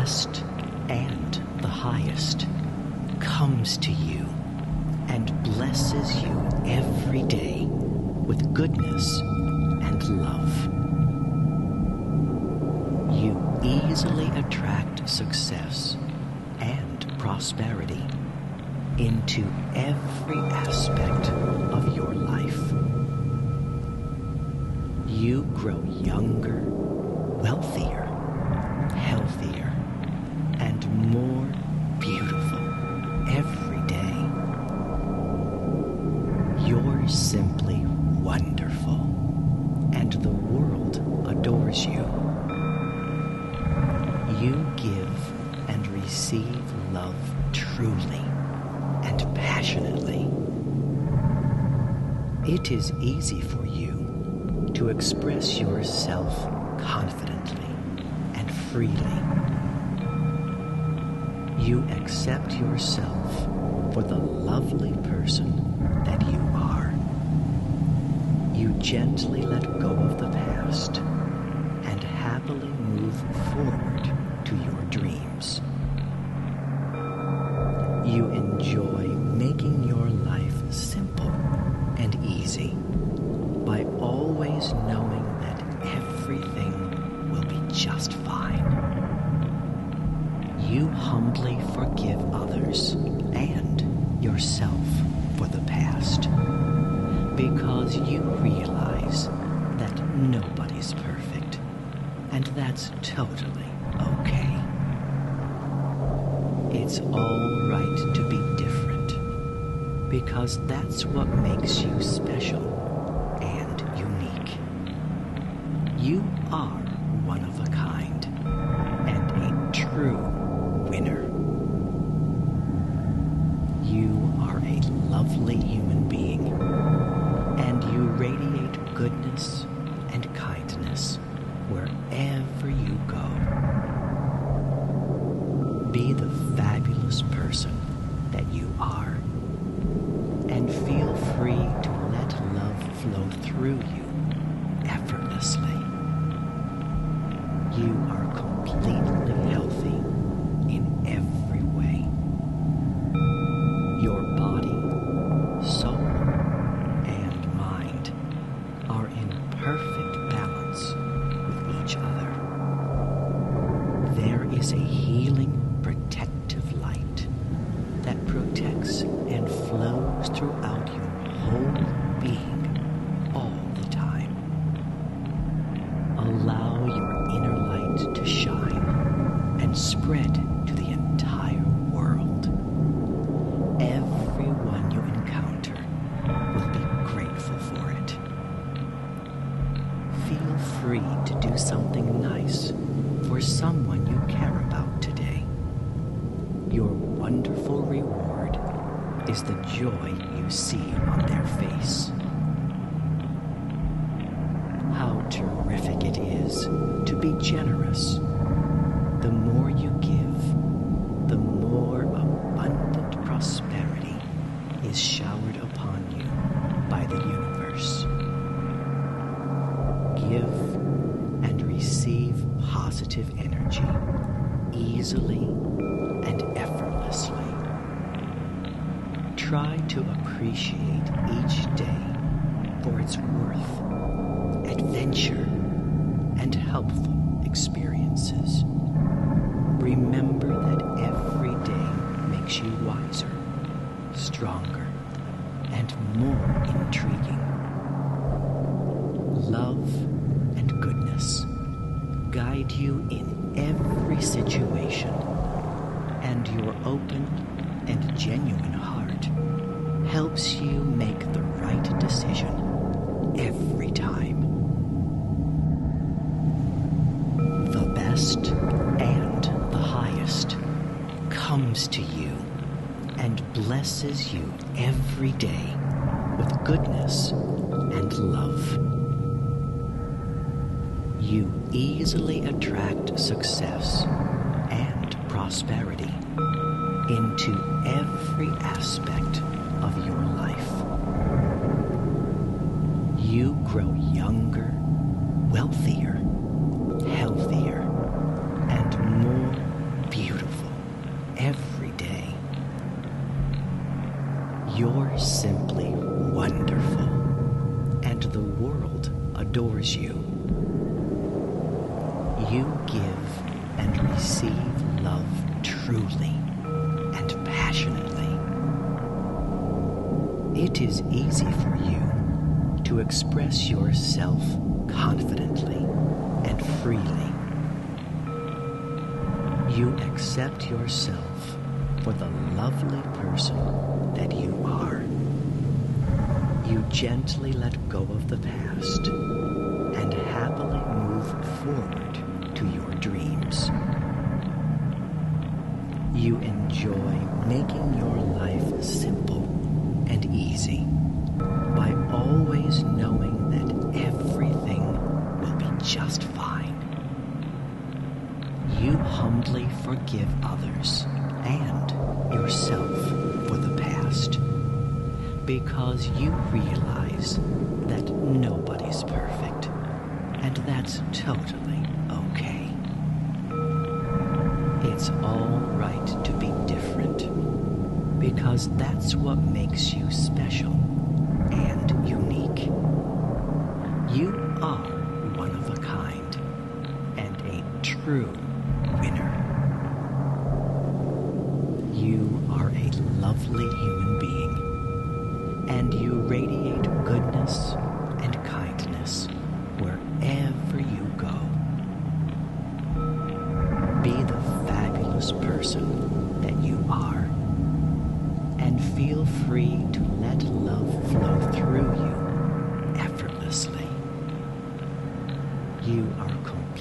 best and the highest comes to you and blesses you every day with goodness and love. You easily attract success and prosperity into every aspect of your life. You grow younger, wealthier, receive love truly and passionately. It is easy for you to express yourself confidently and freely. You accept yourself for the lovely person that you are. You gently let go of the past and happily move forward nobody's perfect. And that's totally okay. It's all right to be different. Because that's what makes you special and feel free to let love flow through you effortlessly. You are completely you every day with goodness and love. You easily attract success and prosperity into every aspect of your life. You grow younger, wealthier, You accept yourself for the lovely person that you are. You gently let go of the past and happily move forward to your dreams. You enjoy making your life simple and easy humbly forgive others and yourself for the past because you realize that nobody's perfect and that's totally okay. It's all right to be different because that's what makes you special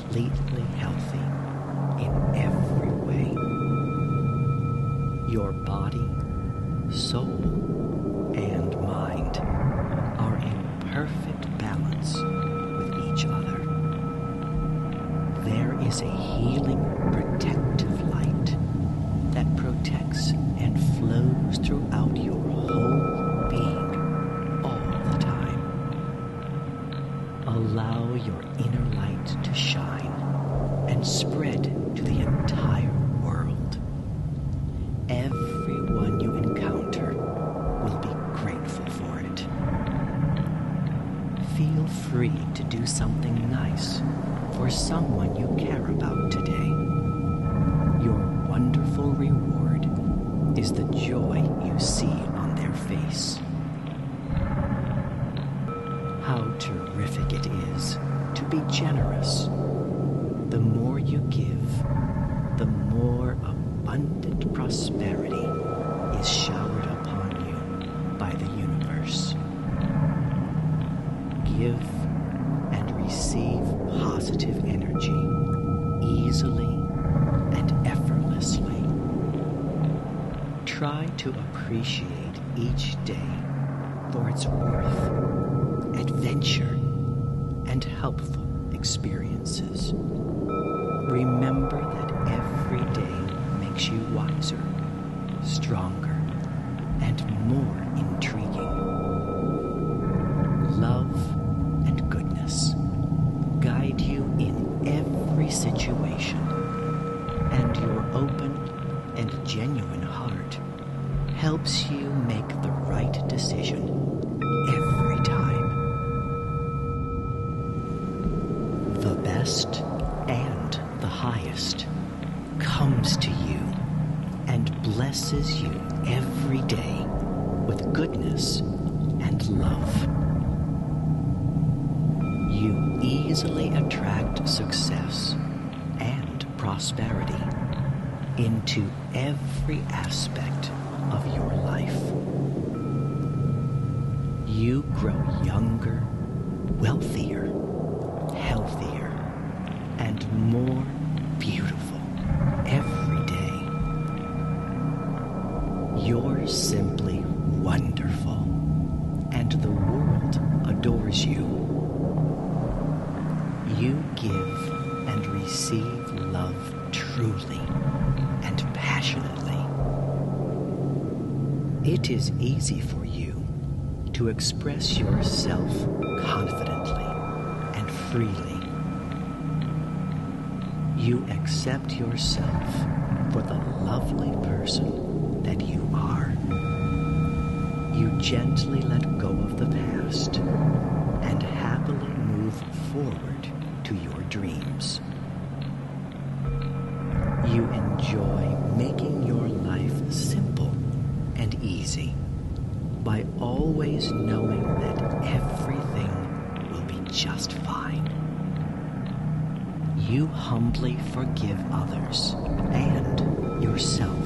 completely healthy in every way. Your body, soul, and mind are in perfect balance with each other. There is a healing, protective light that protects and flows throughout your whole being all the time. Allow your someone to appreciate each day for its worth, adventure, and helpful experiences. Wealthier, healthier, and more beautiful every day. You're simply wonderful, and the world adores you. You give and receive love truly and passionately. It is easy for you to express yourself confidently and freely. You accept yourself for the lovely person that you are. You gently let go of the past and happily move forward to your dreams. You enjoy making your life simple and easy always knowing that everything will be just fine. You humbly forgive others and yourself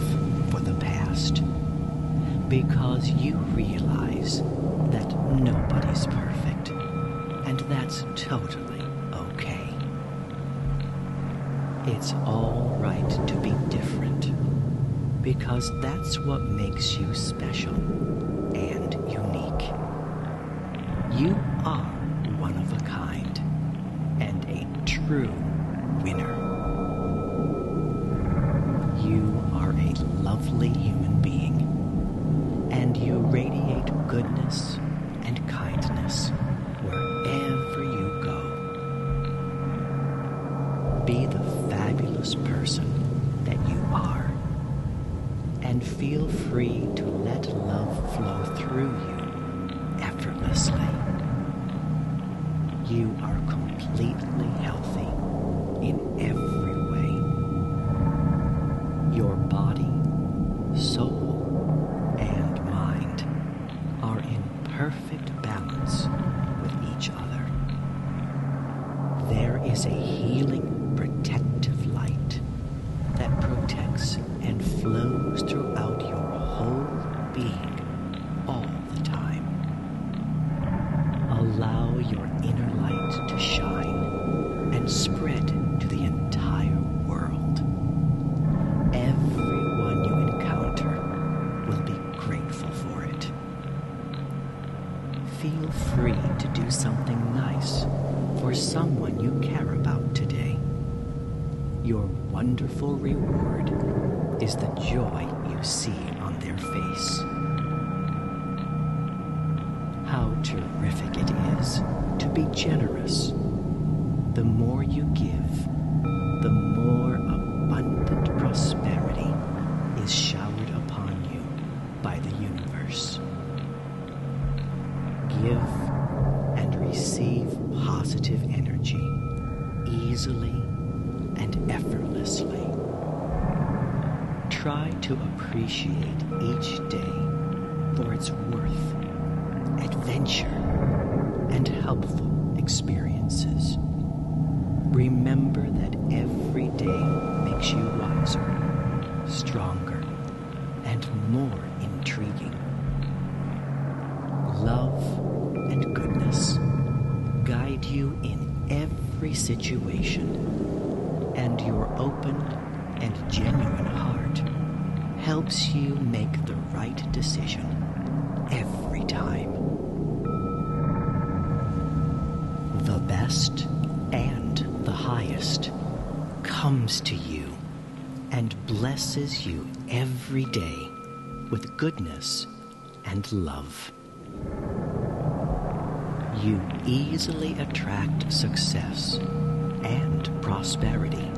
for the past because you realize that nobody's perfect and that's totally okay. It's all right to be different because that's what makes you special You are one of a kind and a true winner. You are a lovely human being and you radiate goodness and kindness wherever you go. Be the fabulous person that you are and feel free to let love flow through you effortlessly. You are completely healthy in every way. Your body, soul, and mind are in perfect balance with each other. There is a healing, protective light that protects and flows throughout your whole being all the time. Allow your inner light to shine and spread to the entire world. Everyone you encounter will be grateful for it. Feel free to do something nice for someone you care about today. Your wonderful reward is the joy you see on their face. Terrific it is to be generous. The more you give, the more abundant prosperity is showered upon you by the universe. Give and receive positive energy easily and effortlessly. Try to appreciate each day for its worth, adventure, and helpful experiences. Remember that every day makes you wiser, stronger, and more intriguing. Love and goodness guide you in every situation, and your open and genuine heart helps you make the right decision every time. The best and the highest comes to you and blesses you every day with goodness and love. You easily attract success and prosperity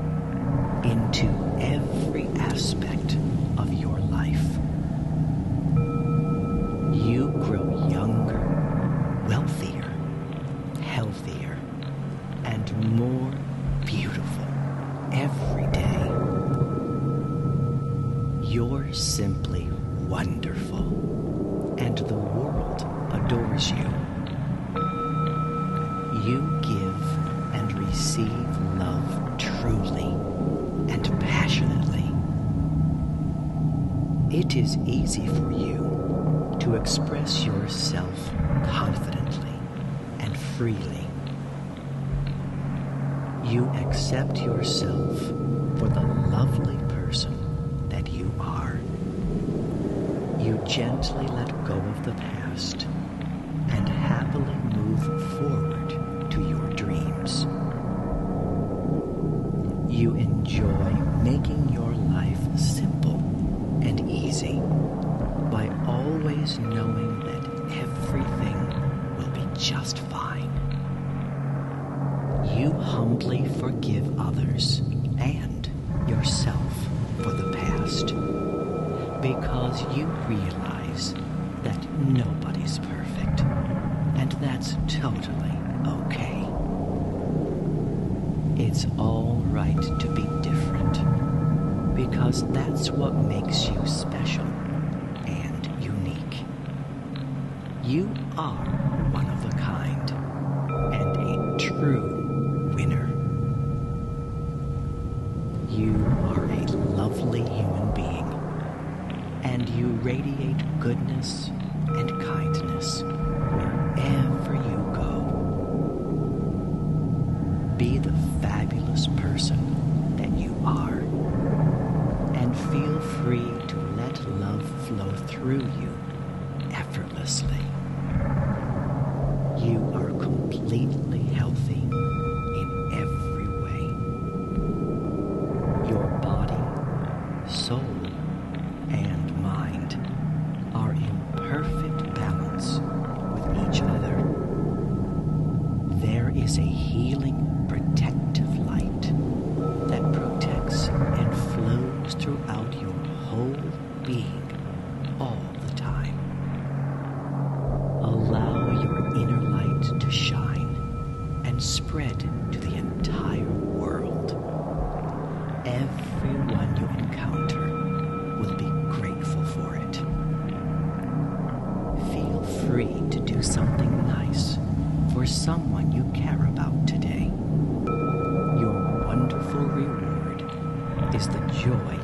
into every aspect You grow younger, wealthier, healthier, and more beautiful every day. You're simply wonderful, and the world adores you. You give and receive love truly and passionately. It is easy for you to express yourself confidently and freely. You accept yourself for the lovely person that you are. You gently let go of the past and happily move forward to your dreams. You enjoy making your life simple and easy knowing that everything will be just fine. You humbly forgive others and yourself for the past because you realize that nobody's perfect, and that's totally okay. It's all right to be different because that's what makes you special. 二。joy.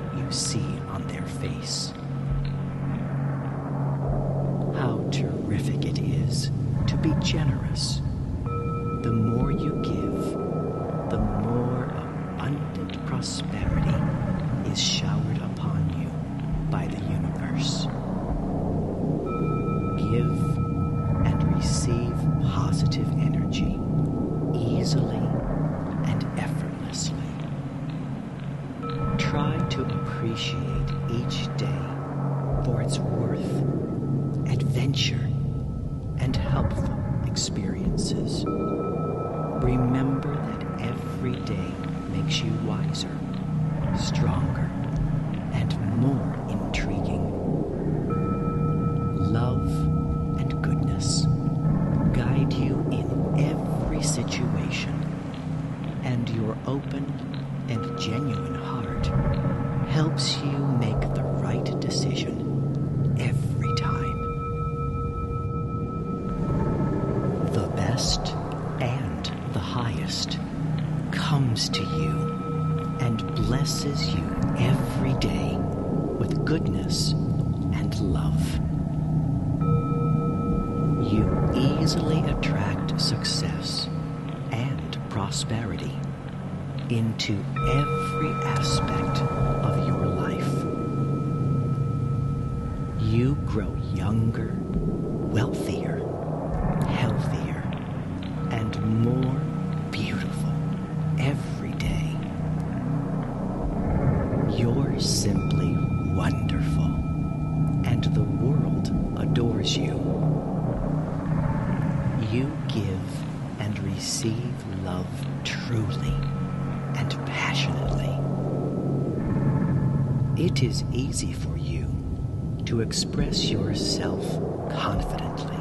express yourself confidently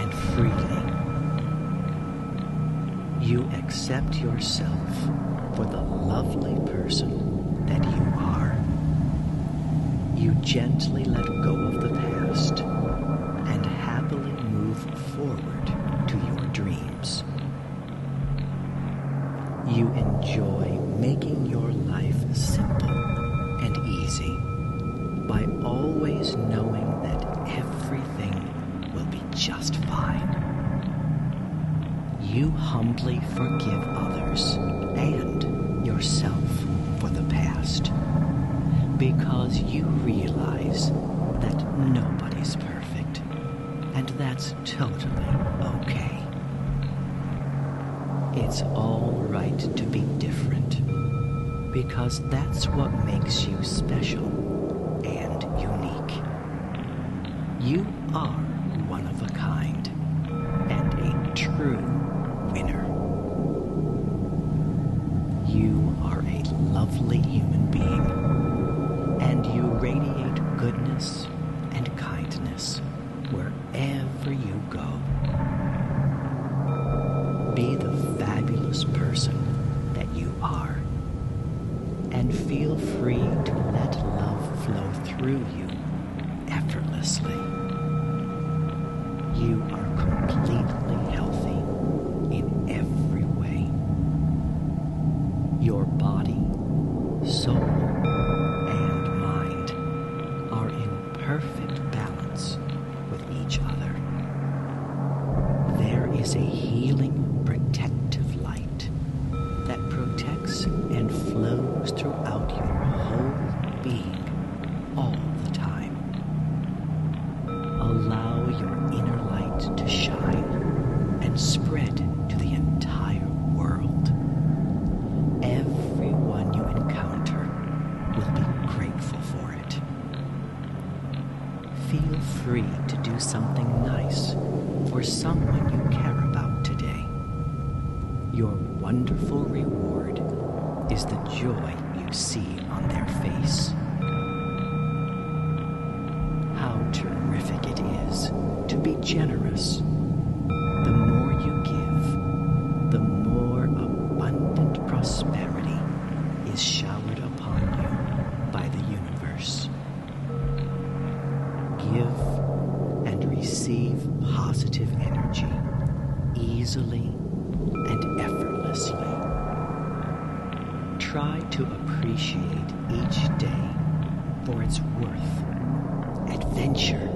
and freely. You accept yourself for the lovely person that you are. You gently let go totally okay. It's all right to be different, because that's what makes you special. Through you easily and effortlessly. Try to appreciate each day for its worth, adventure,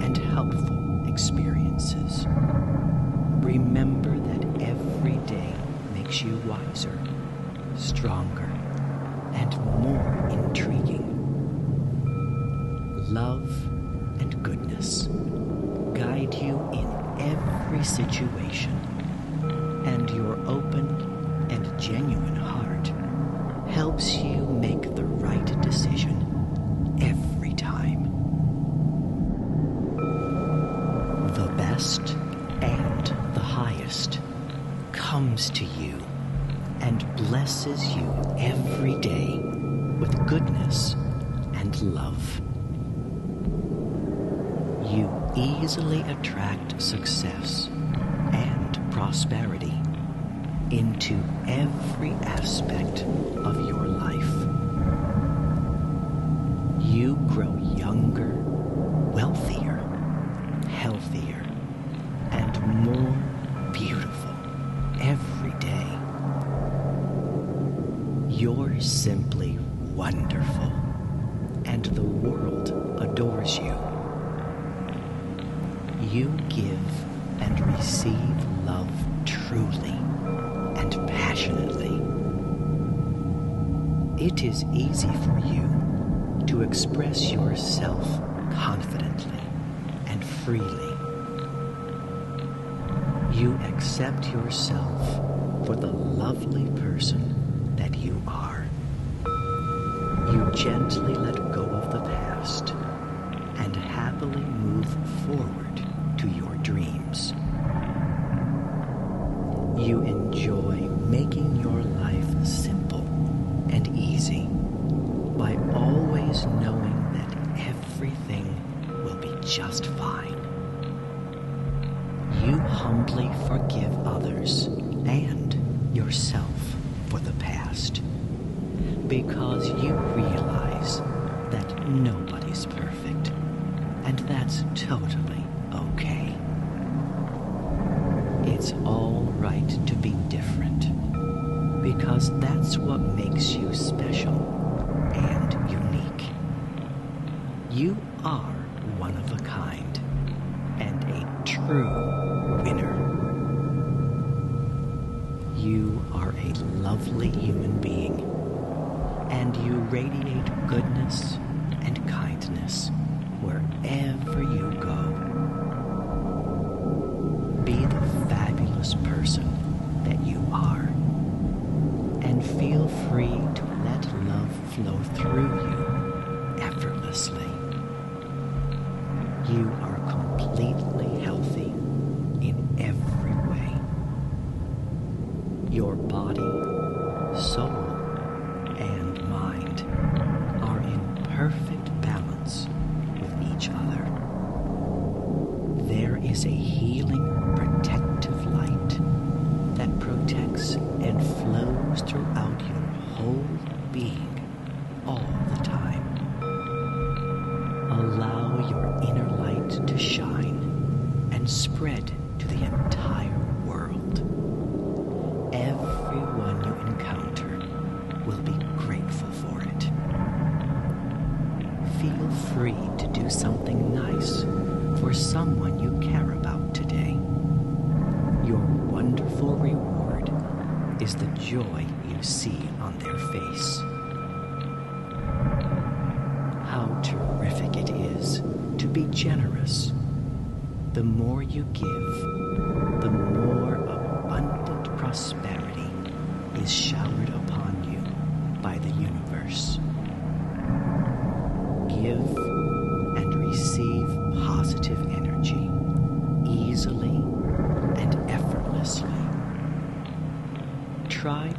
and helpful experiences. Remember that every day makes you wiser, stronger, and more intriguing. Love and goodness guide you in every situation, and your open and genuine into every aspect of your life. You grow younger, wealthier, healthier, and more beautiful every day. You're simply wonderful, and the world adores you. You give and receive love truly passionately. It is easy for you to express yourself confidently and freely. You accept yourself for the lovely person that you are. You gently let go of the past and happily move forward just fine. You humbly forgive others and yourself for the past because you realize that nobody's perfect and that's totally okay. It's all right to be different because that's what makes you special and unique. You are of a kind and a true winner. You are a lovely human being and you radiate goodness and kindness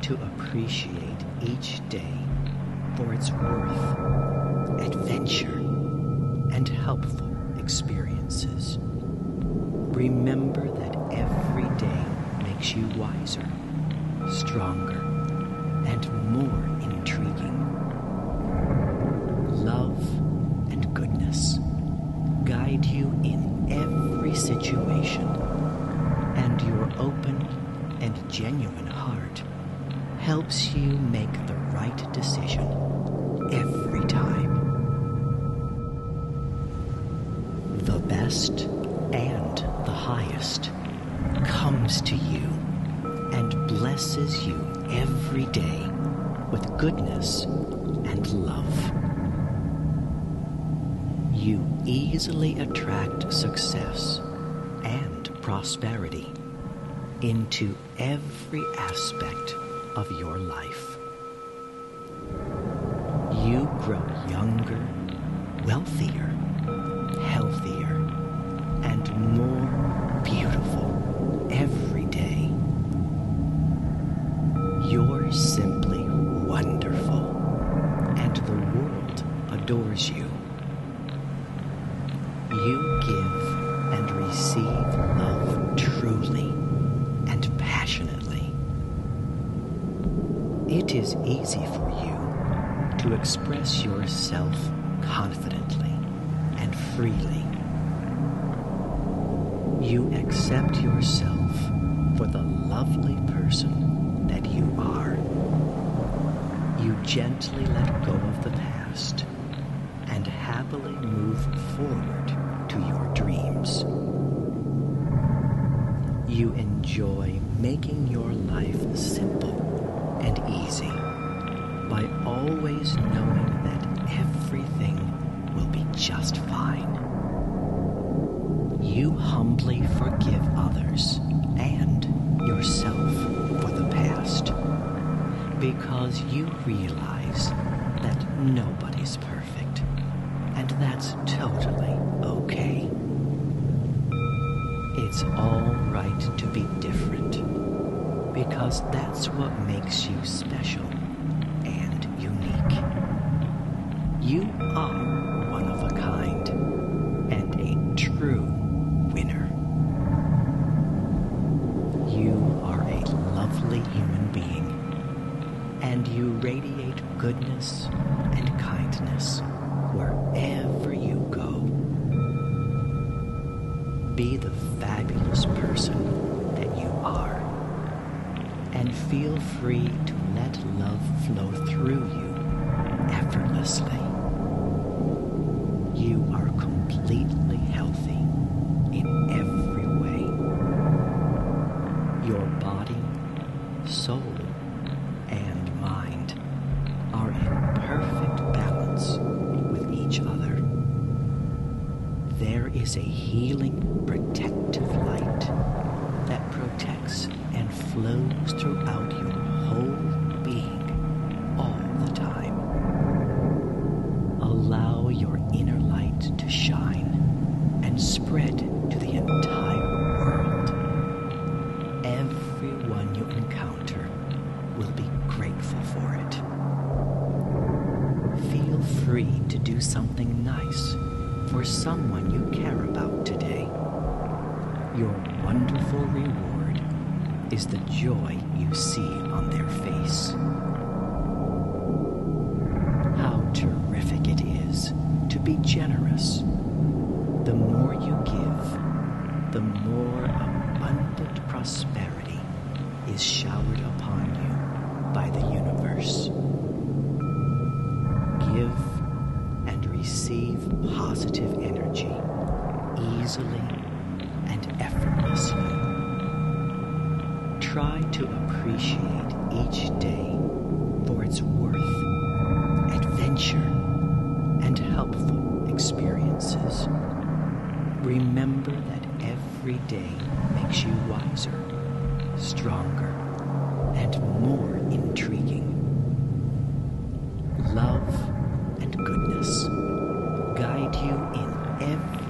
to appreciate each day for its worth, adventure, and helpful experiences. Remember that every day makes you wiser, stronger, and more intriguing. Love and goodness guide you in every situation, and your open and genuine heart helps you make the right decision every time. The best and the highest comes to you and blesses you every day with goodness and love. You easily attract success and prosperity into every aspect of your life. You grow younger, wealthier, healthier, and more easy for you to express yourself confidently and freely. You accept yourself for the lovely person that you are. You gently let go of the past and happily move forward to your dreams. You enjoy making your life simple and easy by always knowing that everything will be just fine. You humbly forgive others and yourself for the past because you realize that nobody's perfect and that's totally okay. It's all right to be different because that's what makes you special and unique. You are one of a kind and a true winner. You are a lovely human being and you radiate goodness and kindness wherever you go. Be the fabulous person that you are and feel free to let love flow through you effortlessly. You are completely healthy in every way. Your body, soul, and mind are in perfect balance with each other. There is a healing,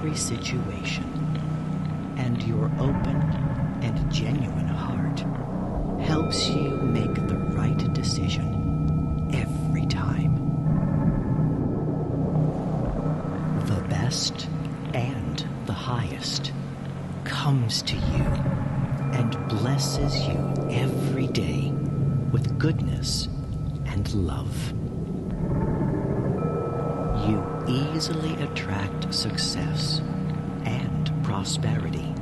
every situation, and your open and genuine heart helps you make the right decision every time. The best and the highest comes to you and blesses you every day with goodness and love easily attract success and prosperity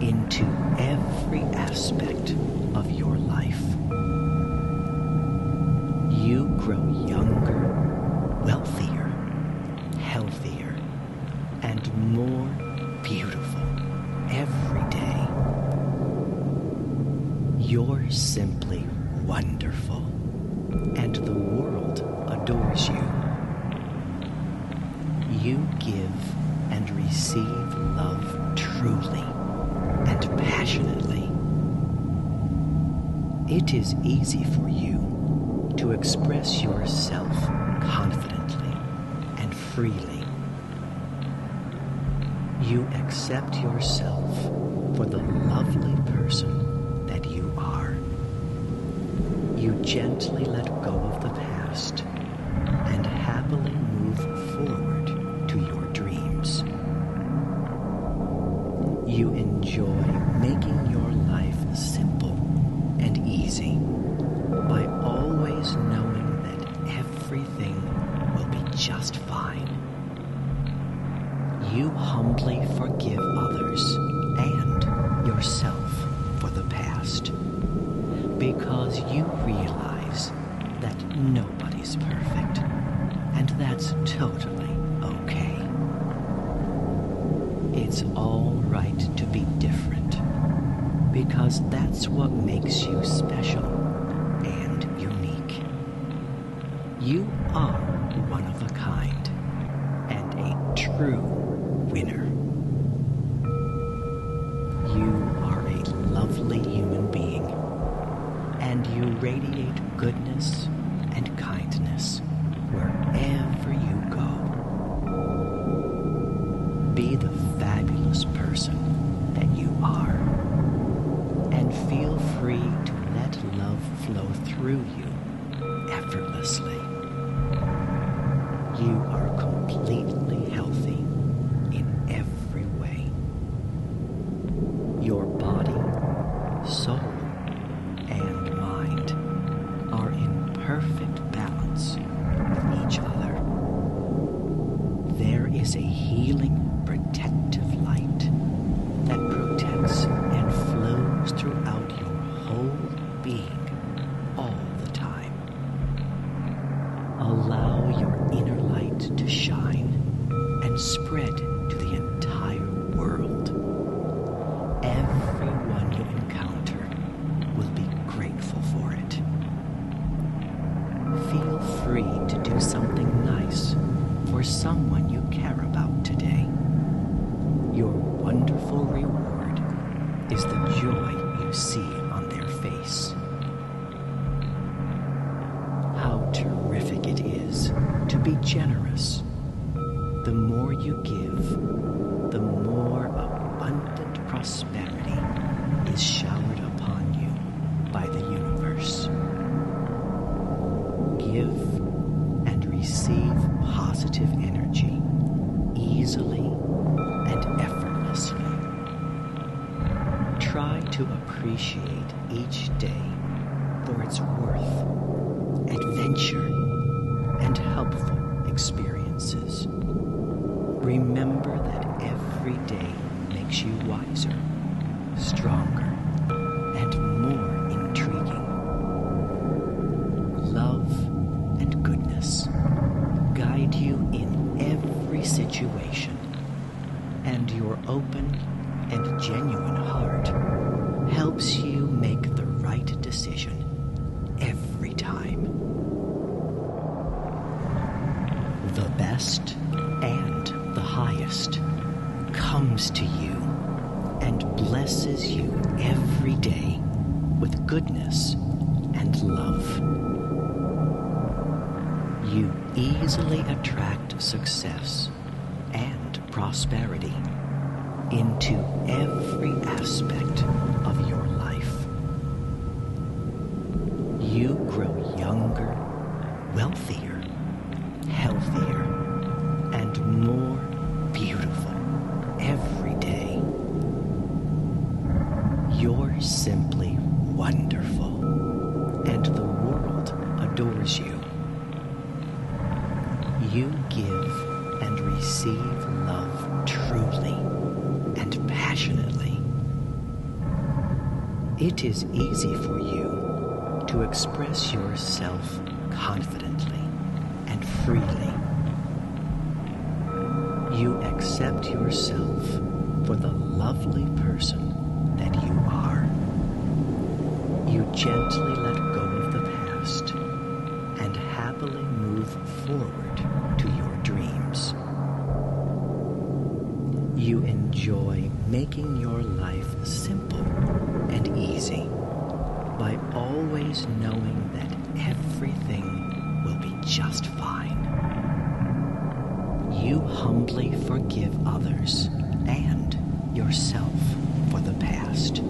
into every aspect of your life. You grow younger, wealthier, healthier, and more beautiful every day. You're simply wonderful, and the world adores you you give and receive love truly and passionately, it is easy for you to express yourself confidently and freely. You accept yourself radiate goodness and kindness wherever you go. Be the fabulous person that you are, and feel free to let love flow through you effortlessly. The best and the highest comes to you and blesses you every day with goodness and love. You easily attract success and prosperity into every aspect of your life. You grow younger, wealthier, It is easy for you to express yourself confidently and freely. You accept yourself for the lovely person that you are. You gently let go of the past and happily move forward to your dreams. You enjoy making your life simple You humbly forgive others and yourself for the past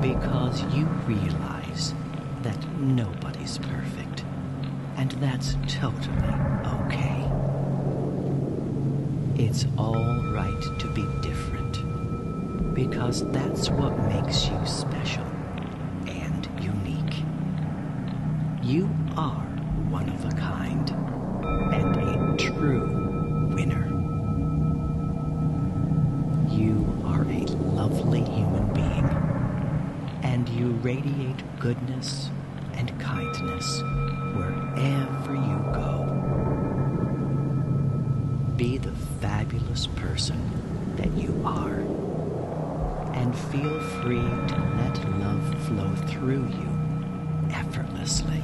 because you realize that nobody's perfect and that's totally okay. It's all right to be different because that's what makes you special and unique. You are goodness and kindness wherever you go. Be the fabulous person that you are and feel free to let love flow through you effortlessly.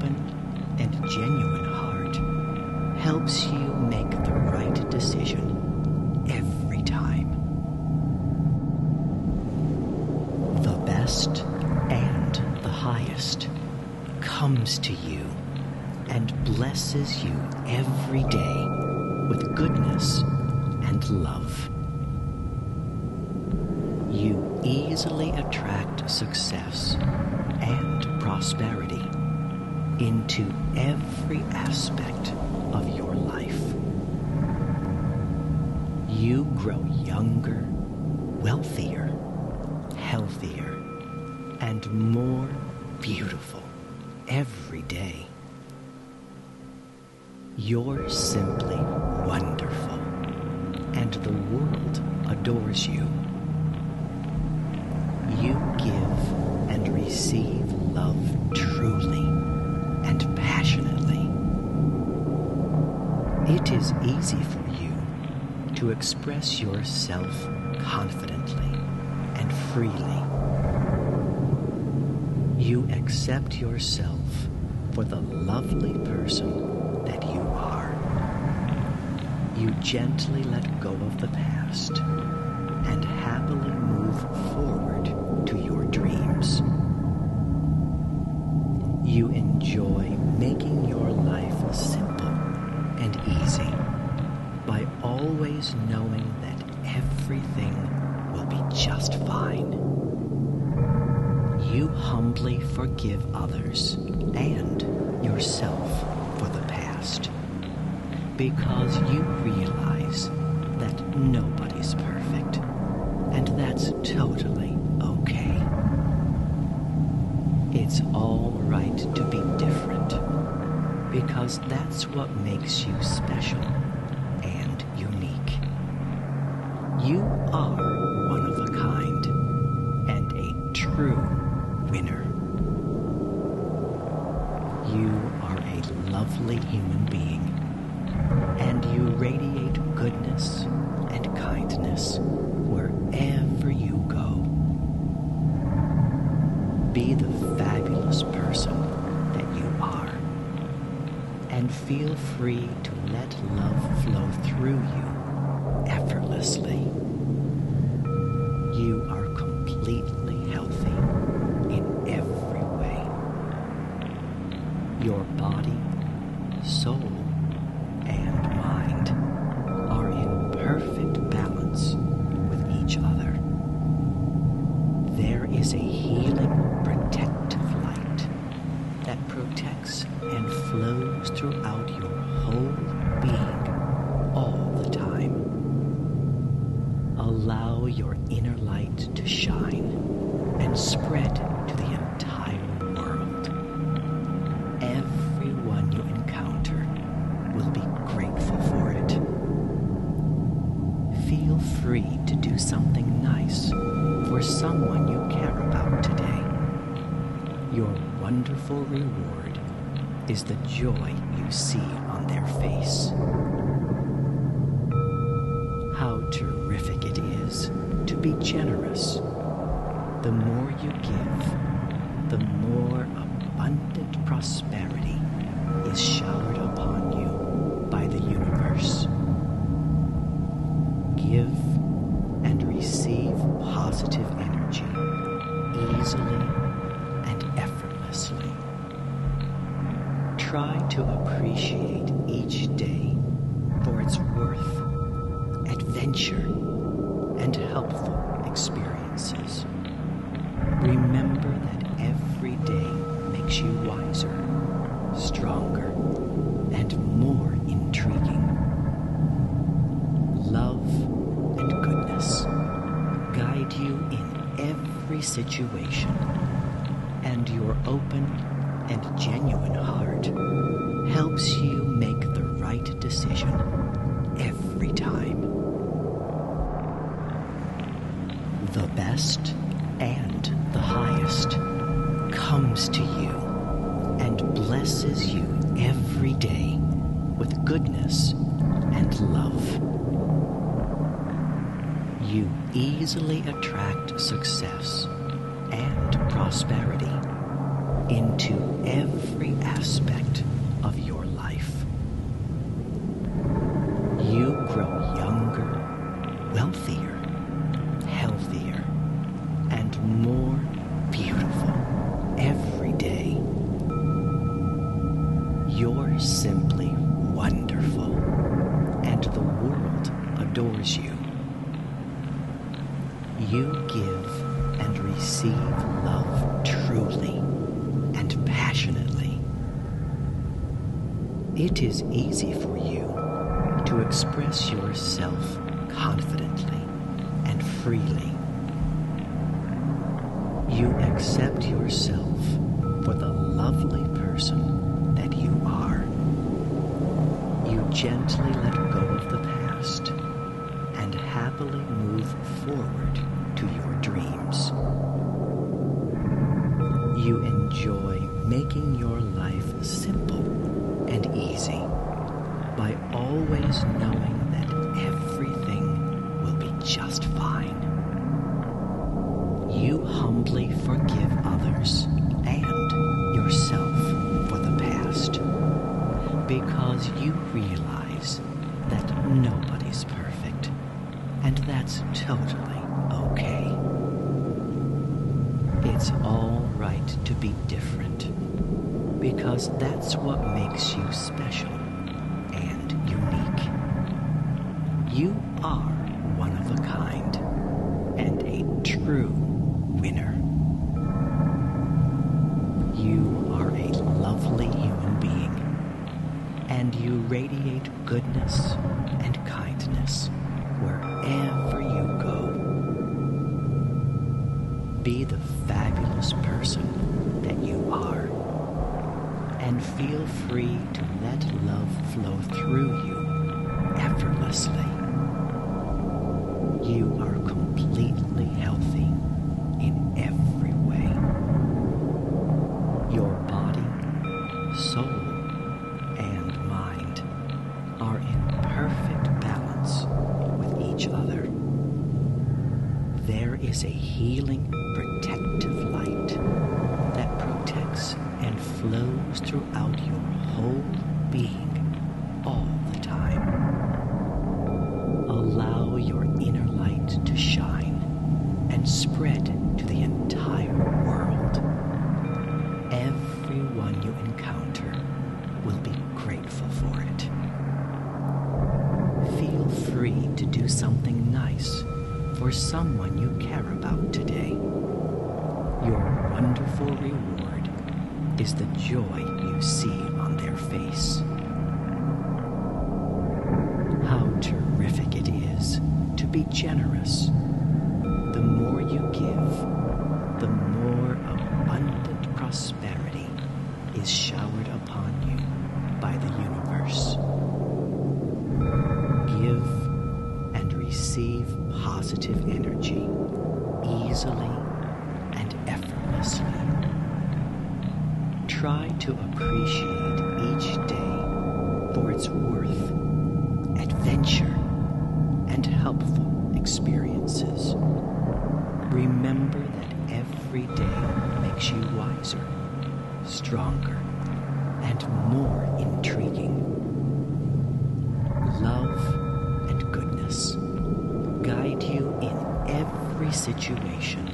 Open and genuine heart helps you make the right decision every time. The best and the highest comes to you and blesses you every day with goodness and love. You easily attract success and prosperity into every aspect of your life. You grow younger, wealthier, healthier, and more beautiful every day. You're simply wonderful, and the world adores you. You give and receive love truly and passionately. It is easy for you to express yourself confidently and freely. You accept yourself for the lovely person that you are. You gently let go of the past and happily everything will be just fine. You humbly forgive others and yourself for the past because you realize that nobody's perfect and that's totally okay. It's all right to be different because that's what makes you special and unique. You are one of a kind and a true winner. You are a lovely human being and you radiate goodness and kindness wherever you go. Be the fabulous person that you are and feel free to let love flow through you effortlessly. You are completely healthy in every way. Your body, soul, and mind are in perfect balance with each other. There is a healing, protective light that protects and flows throughout your whole being all the time. Allow your is the joy you see on their face. How terrific it is to be generous. The more you give, the more abundant prosperity to appreciate success and prosperity into every aspect of your life. You grow younger, wealthier, healthier, and more beautiful every day. You're simply wonderful, and the world adores you. You give and receive love truly and passionately. It is easy for you to express yourself confidently and freely. You accept yourself for the lovely person that you are. You gently let go of the past happily move forward to your dreams. You enjoy making your life simple and easy by always knowing to be different because that's what makes you special and unique. You are and feel free to let love flow through you effortlessly. You are completely healthy spread to the entire world. Everyone you encounter will be grateful for it. Feel free to do something nice for someone you care about today. Your wonderful reward is the joy you see on their face. How terrific it is to be generous. More you give, the more abundant prosperity is showered upon you by the universe. Give and receive positive energy easily and effortlessly. Try to appreciate each day for its worth, adventure, and helpful experiences. Remember that every day makes you wiser, stronger, and more intriguing. Love and goodness guide you in every situation,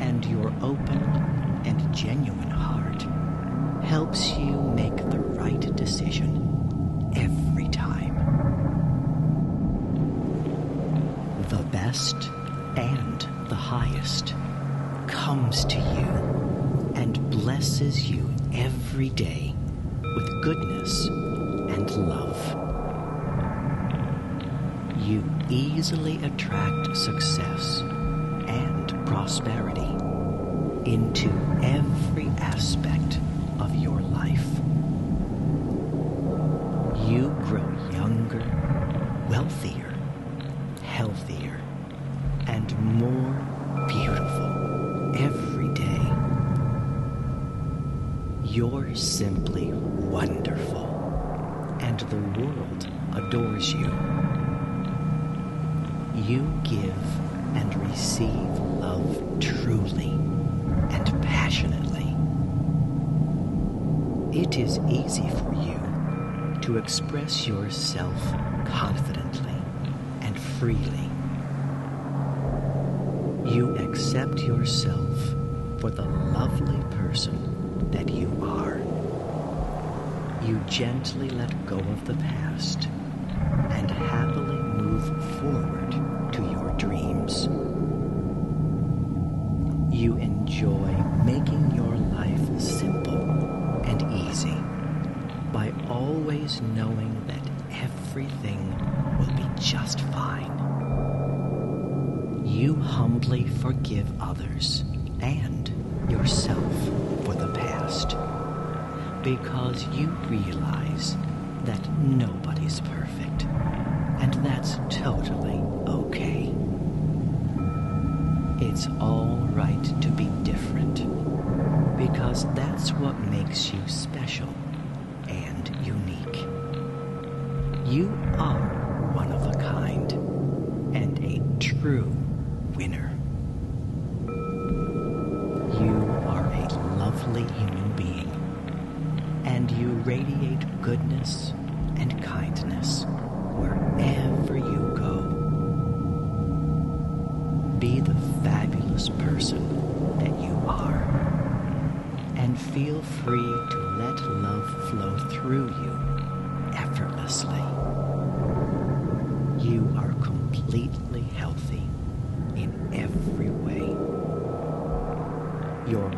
and your open and genuine heart helps you every day with goodness and love. You easily attract success and prosperity into every aspect of your life. You grow younger, wealthier, healthier, and more You're simply wonderful, and the world adores you. You give and receive love truly and passionately. It is easy for you to express yourself confidently and freely. You accept yourself for the lovely person that you are. You gently let go of the past and happily move forward to your dreams. You enjoy making your life simple and easy by always knowing that everything will be just fine. You humbly forgive others and yourself past because you realize that nobody's perfect, and that's totally okay. It's all right to be different because that's what makes you special and unique. You are one of a kind and a true feel free to let love flow through you effortlessly. You are completely healthy in every way. Your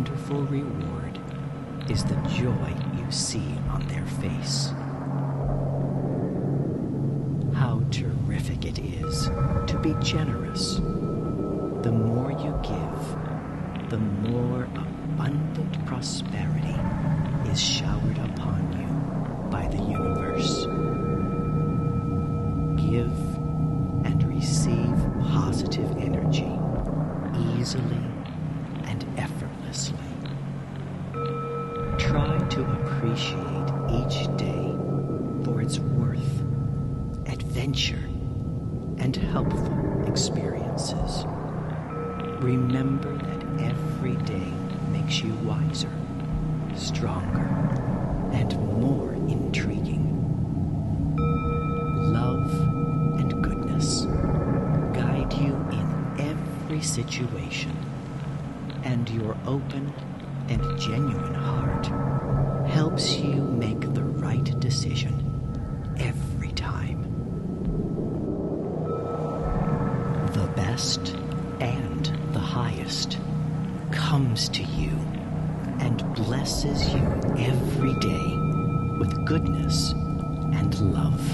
wonderful reward is the joy you see on their face. How terrific it is to be generous. The more you give, the more abundant prosperity is showered upon you by the universe. Give and receive positive energy easily adventure, and helpful experiences. Remember that every day makes you wiser, stronger, and more intriguing. Love and goodness guide you in every situation, and your open and genuine heart helps you make the right decision comes to you and blesses you every day with goodness and love.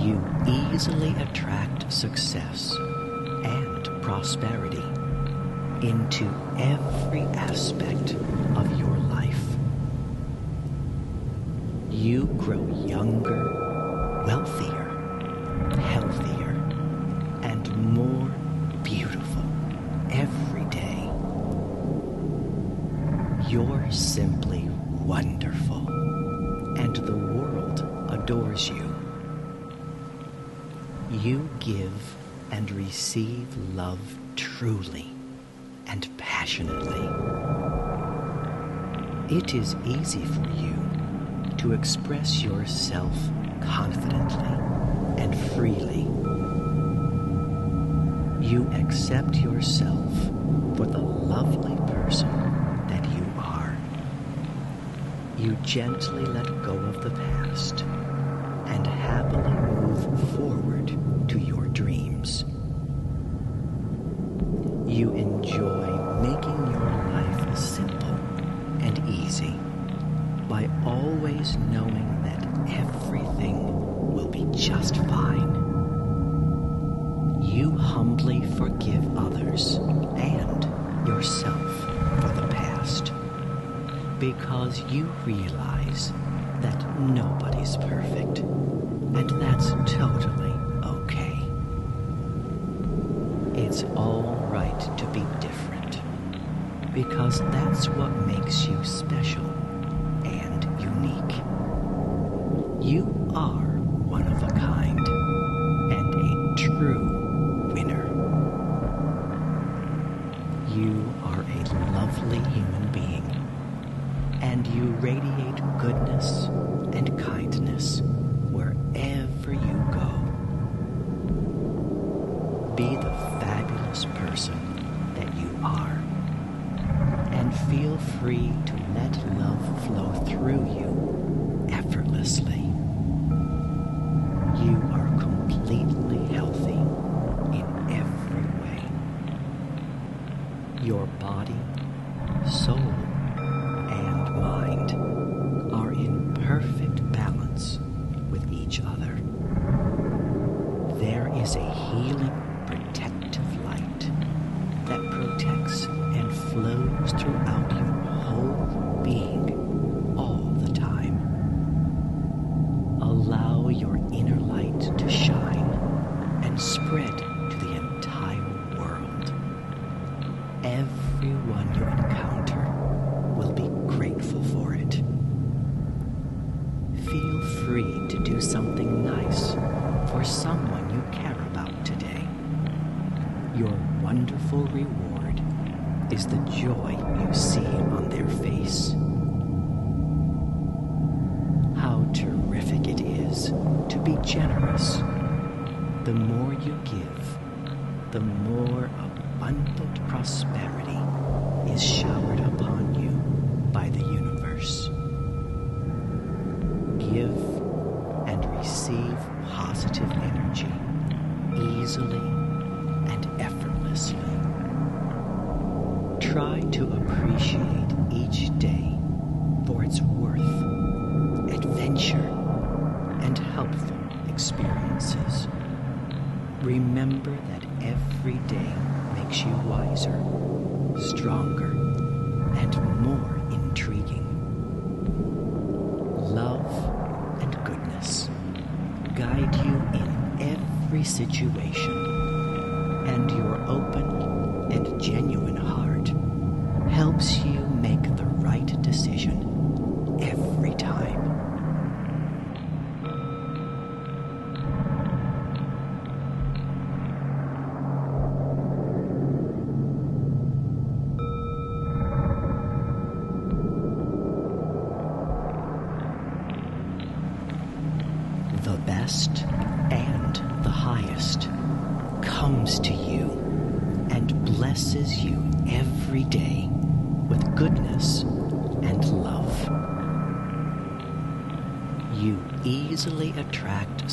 You easily attract success and prosperity into every aspect of your life. You grow younger, wealthier, and receive love truly and passionately. It is easy for you to express yourself confidently and freely. You accept yourself for the lovely person that you are. You gently let go of the past and happily forgive others and yourself for the past because you realize that nobody's perfect, and that's totally okay. It's all right to be different because that's what makes you special free. day makes you wiser, stronger, and more intriguing. Love and goodness guide you in every situation, and your open and genuine heart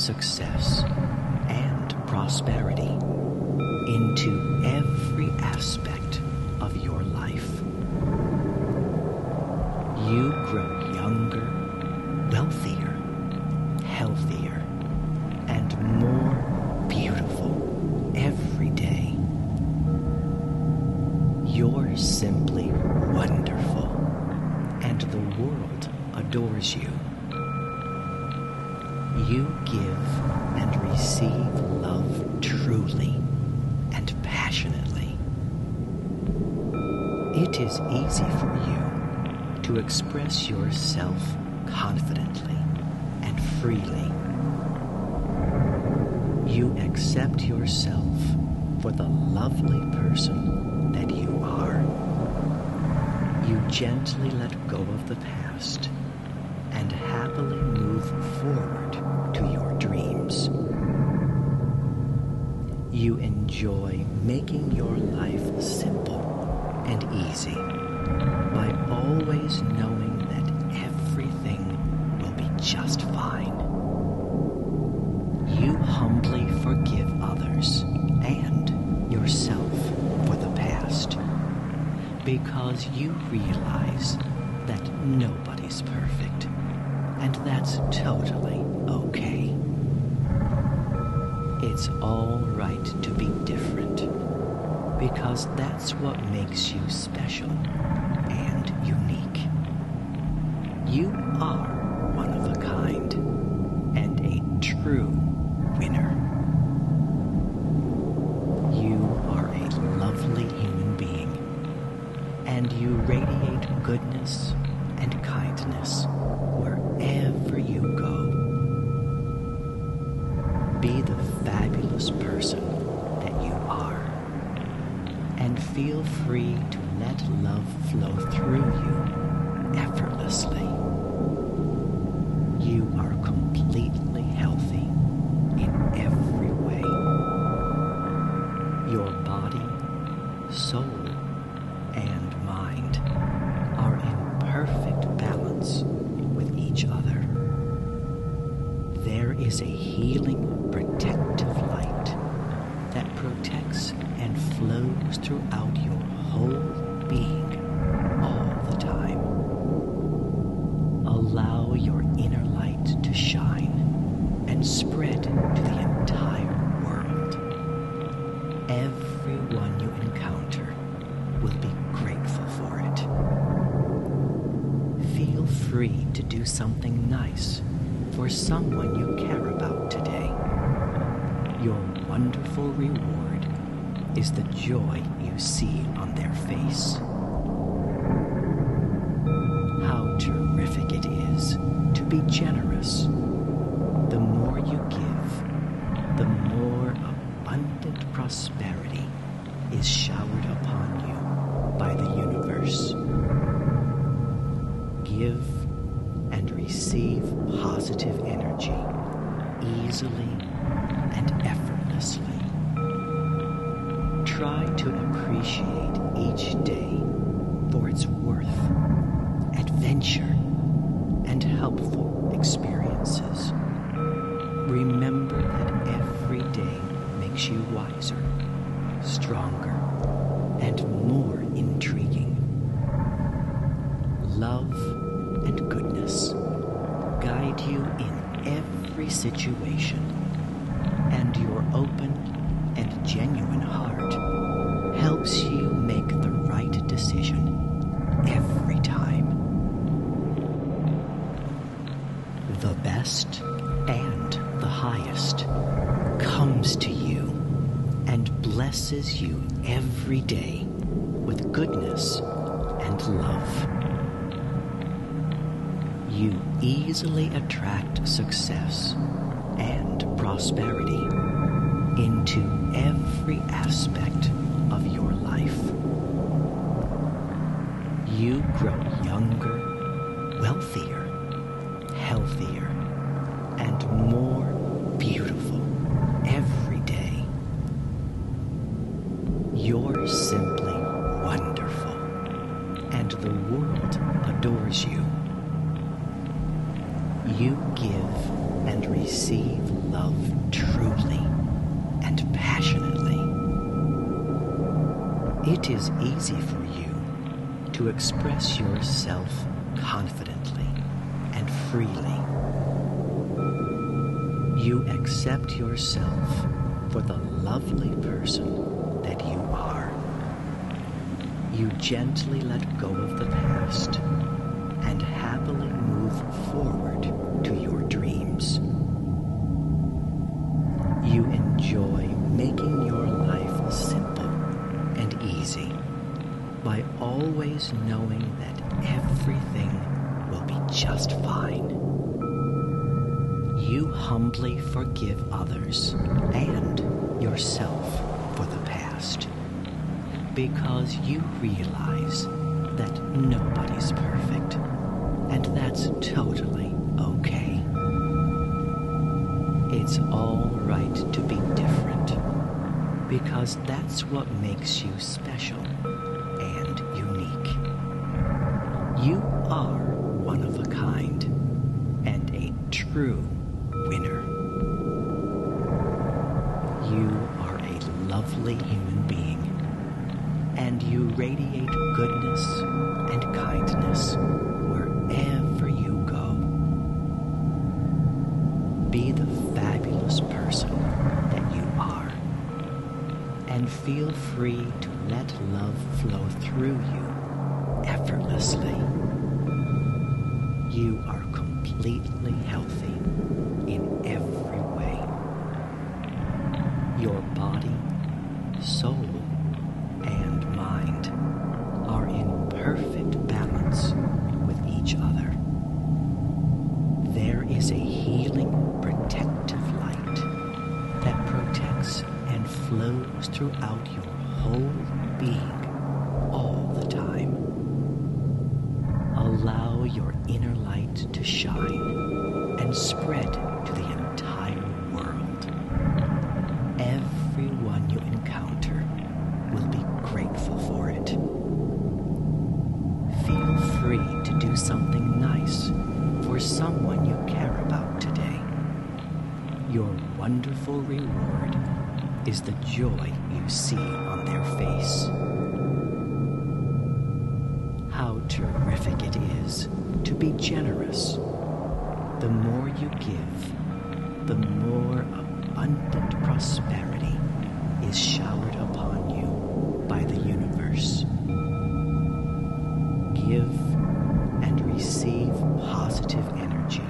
success. to express yourself confidently and freely. You accept yourself for the lovely person that you are. You gently let go of the past and happily move forward to your dreams. You enjoy making your life simple and easy by always knowing that everything will be just fine. You humbly forgive others and yourself for the past because you realize that nobody's perfect, and that's totally okay. It's all right to be different because that's what makes you special. are. Is the joy you see on their face. How terrific it is to be generous. The more you give, the more abundant prosperity is showered upon you by the universe. Give and receive positive energy easily and effortlessly. Try to appreciate each day for its worth, adventure, and helpful experiences. Remember that every day makes you wiser, stronger, and more intriguing. Love and goodness guide you in every situation, blesses you every day with goodness and love. You easily attract success and prosperity into every aspect of your life. You grow younger, wealthier, healthier, receive love truly and passionately. It is easy for you to express yourself confidently and freely. You accept yourself for the lovely person that you are. You gently let go of the past and happily move forward always knowing that everything will be just fine. You humbly forgive others and yourself for the past because you realize that nobody's perfect and that's totally okay. It's all right to be different because that's what makes you special feel free to let love flow through you effortlessly. You are completely healthy wonderful reward is the joy you see on their face. How terrific it is to be generous. The more you give, the more abundant prosperity is showered upon you by the universe. Give and receive positive energy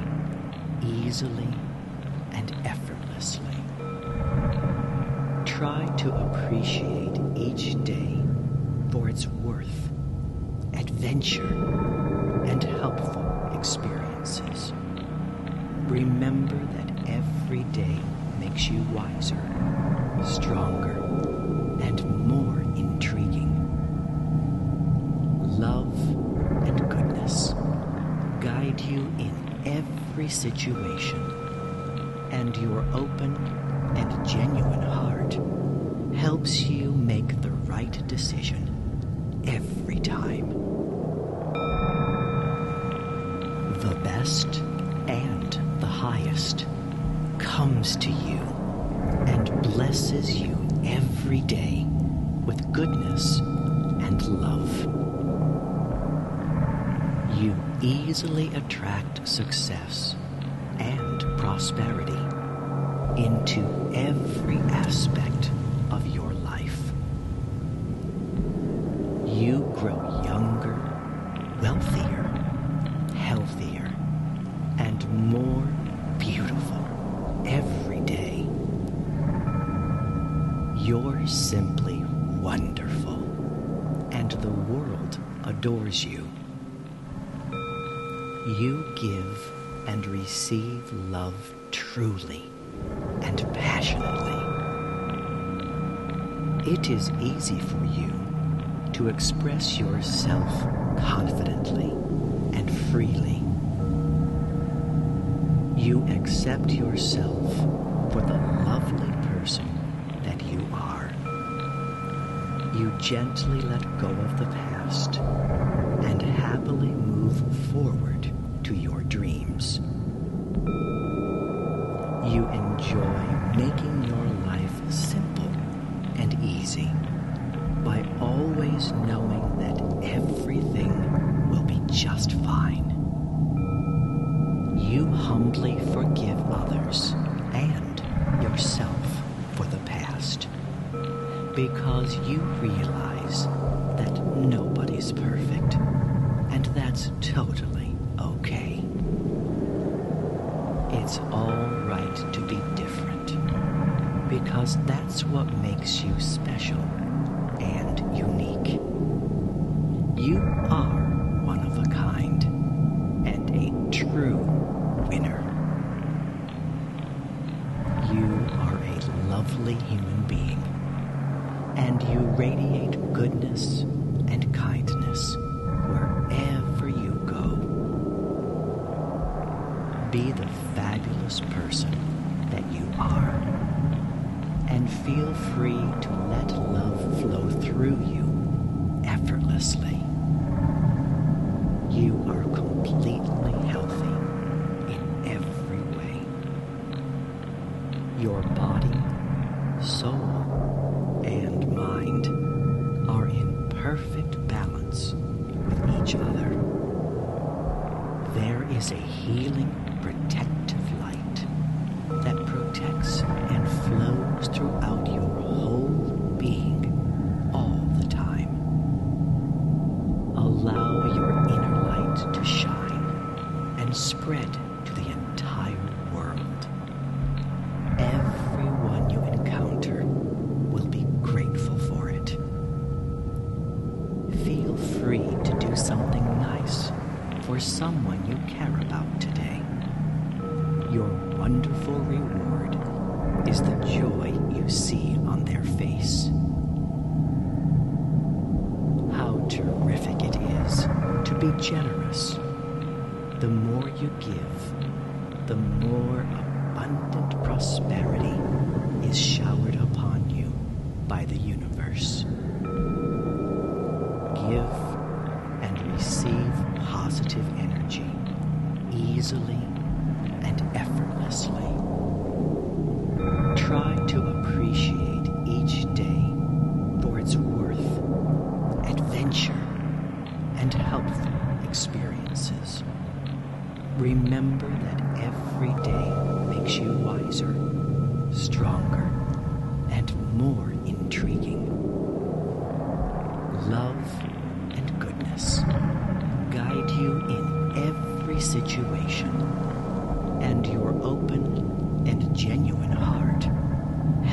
easily Try to appreciate each day for its worth, adventure, and helpful experiences. Remember that every day makes you wiser, stronger, and more intriguing. Love and goodness guide you in every situation, and your open and genuine heart helps you make the right decision every time. The best and the highest comes to you and blesses you every day with goodness and love. You easily attract success and prosperity into every aspect of your life. You grow younger, wealthier, healthier, and more beautiful every day. You're simply wonderful, and the world adores you. You give and receive love truly and passionately. It is easy for you to express yourself confidently and freely. You accept yourself for the lovely person that you are. You gently let go of the past and happily move forward to your dreams. Enjoy making your life simple and easy by always knowing that everything will be just fine. You humbly forgive others and yourself for the past because you realize that nobody's perfect Be the fabulous person that you are. And feel free to let love flow through you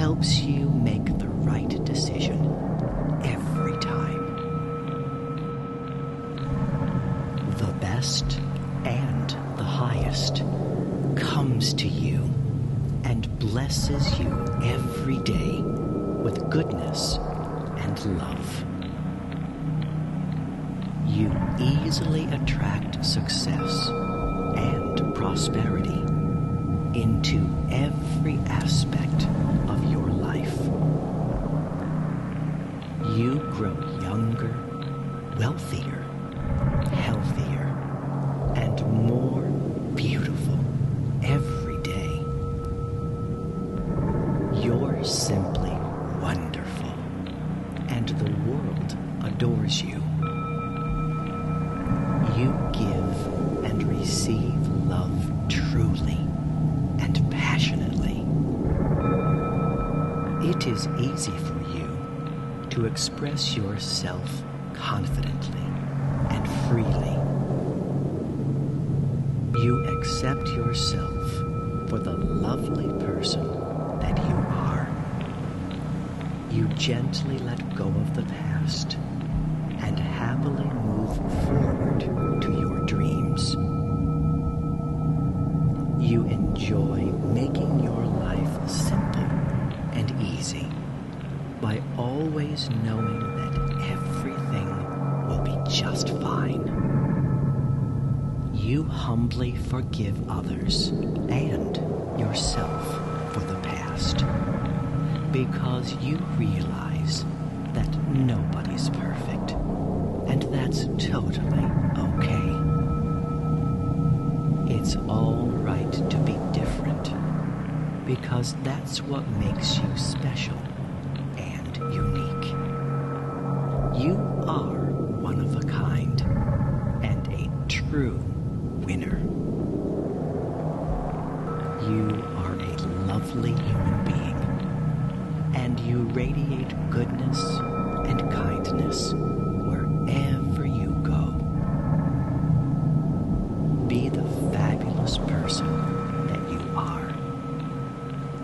helps you make the right decision every time. The best and the highest comes to you and blesses you every day with goodness and love. You easily attract success and prosperity into every aspect of your life. You grow younger, wealthier, yourself for the lovely person that you are. You gently let go of the past and happily move forward to your dreams. You enjoy making your life simple and easy by always knowing humbly forgive others and yourself for the past because you realize that nobody's perfect and that's totally okay. It's all right to be different because that's what makes you special wherever you go. Be the fabulous person that you are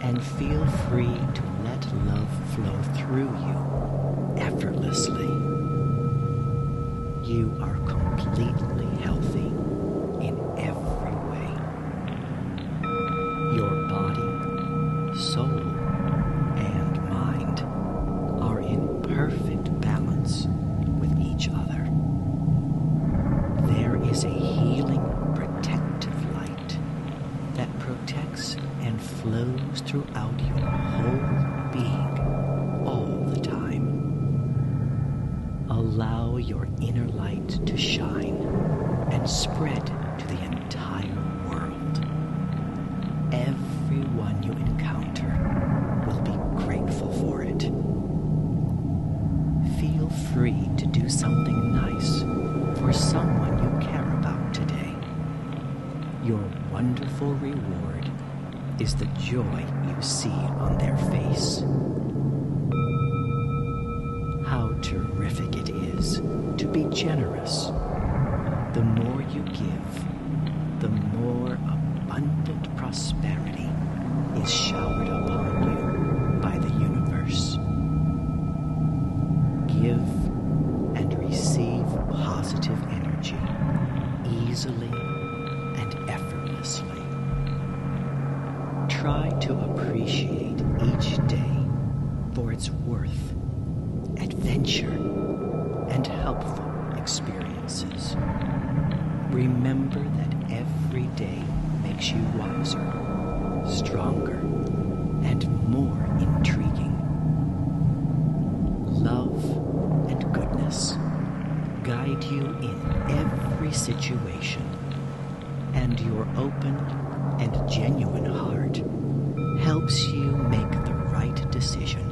and feel free to let love flow through you effortlessly. You are is the joy you see on their face. How terrific it is to be generous. The more you give, worth, adventure, and helpful experiences. Remember that every day makes you wiser, stronger, and more intriguing. Love and goodness guide you in every situation, and your open and genuine heart helps you make the right decision